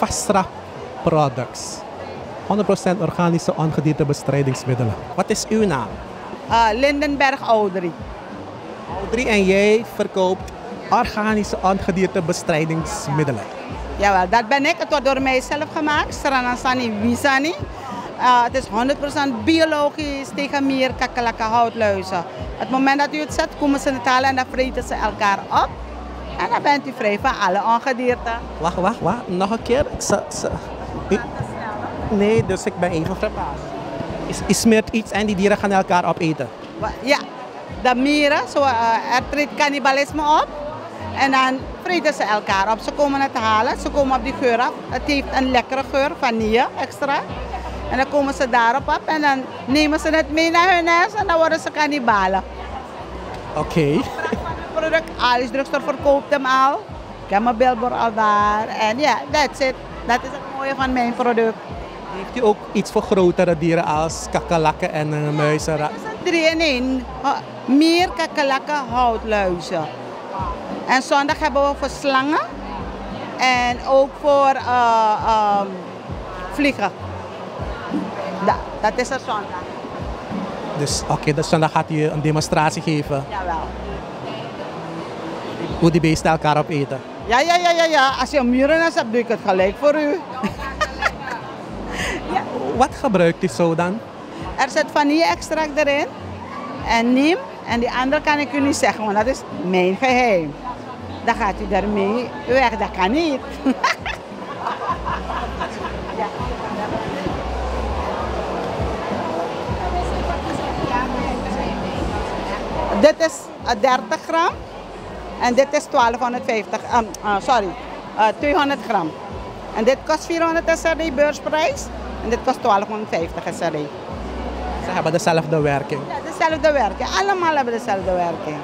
Fastra Products. 100% organische ongediertebestrijdingsmiddelen. Wat is uw naam? Uh, Lindenberg Audrey. Audrey en jij verkoopt organische ongediertebestrijdingsmiddelen. Jawel, dat ben ik. Het wordt door mijzelf gemaakt. Sranasani Wisani. Uh, het is 100% biologisch tegen meer kakkelaka houtluizen. Het moment dat u het zet, komen ze het halen en dan vreten ze elkaar op. En dan bent u vrij van alle ongedierte. Wacht, wacht, wacht. Nog een keer. Nee, dus ik ben even verbaasd. Is, is smeert iets en die dieren gaan elkaar opeten. Ja, de mieren, zo, uh, er treedt cannibalisme op. En dan vreten ze elkaar op. Ze komen het halen, ze komen op die geur af. Het heeft een lekkere geur, vanille extra. En dan komen ze daarop op en dan nemen ze het mee naar hun huis en dan worden ze cannibalen. Oké. Product, Alice Drugstore verkoopt hem al. Ik heb mijn billboard al daar. En ja, that's it. Dat is het mooie van mijn product. Heeft u ook iets voor grotere dieren als kakkerlakken en uh, muizen? Een 3 in 1. Meer kakkerlakken, houtluizen. En zondag hebben we voor slangen. En ook voor eh, ehm, vliegen. Da, dat is er zondag. Dus oké, dus dan gaat u een demonstratie geven Jawel. Hoe die beesten elkaar opeten. Ja, ja, ja, ja, ja. Als je een murennes hebt, doe ik het gelijk voor u. Wat gebruikt u zo dan? Er zit vanille-extract erin en neem. En die andere kan ik u niet zeggen, want dat is mijn geheim. Dan gaat u daarmee weg, dat kan niet. dit is eh, 30 gram en dit is 1250, ehm, ah, sorry, eh, 200 gram. En dit kost 400 SRD beursprijs en dit kost 1250 SRD. Ze hebben dezelfde werking. Ja, dezelfde werking. Allemaal hebben dezelfde werking.